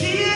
Cheers!